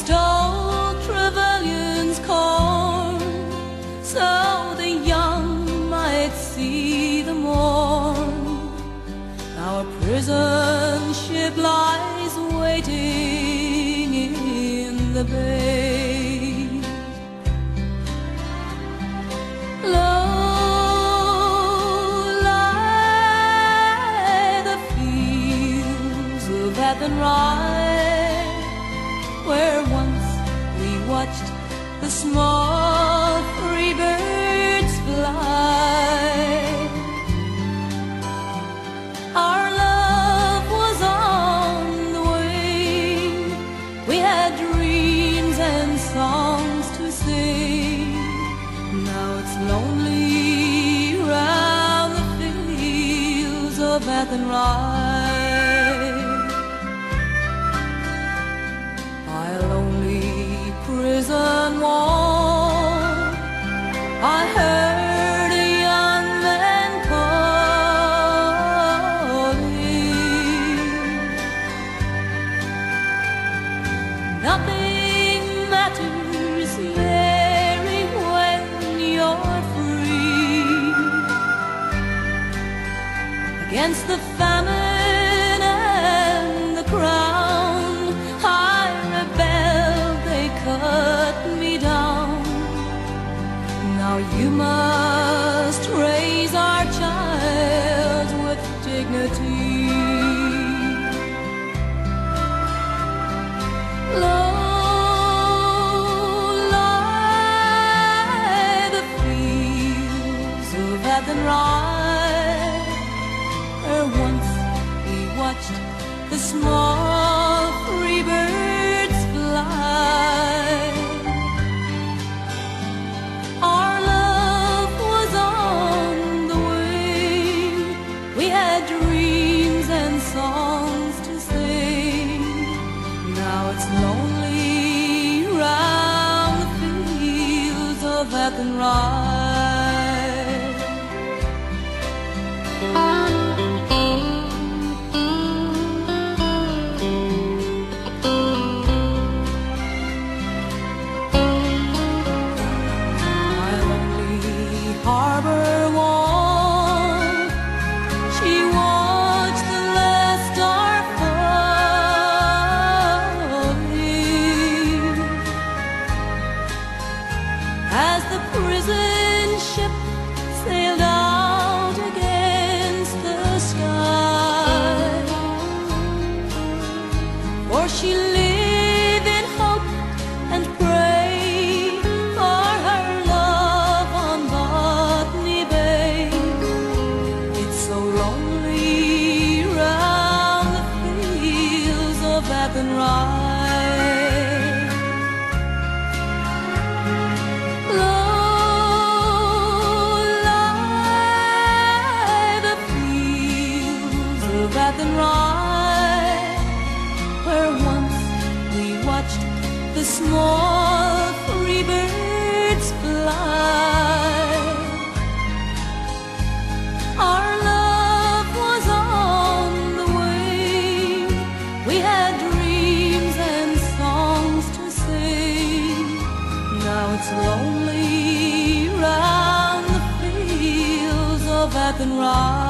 stole corn, so the young might see the morn. Our prison ship lies waiting in the bay. Lie the fields of Athenry, where once we watched the small free birds fly. Our love was on the wing. We had dreams and songs to sing. Now it's lonely round the fields of Athenry. I heard a young man calling. Nothing matters, when you're free. Against the famine you must raise our child with dignity. Low lie the fields of Athenry, where once we watched the small had dreams and songs to sing. Now it's lonely round the fields of Athenry. Low lie the fields of Athenry, where once we watched the small Athenry.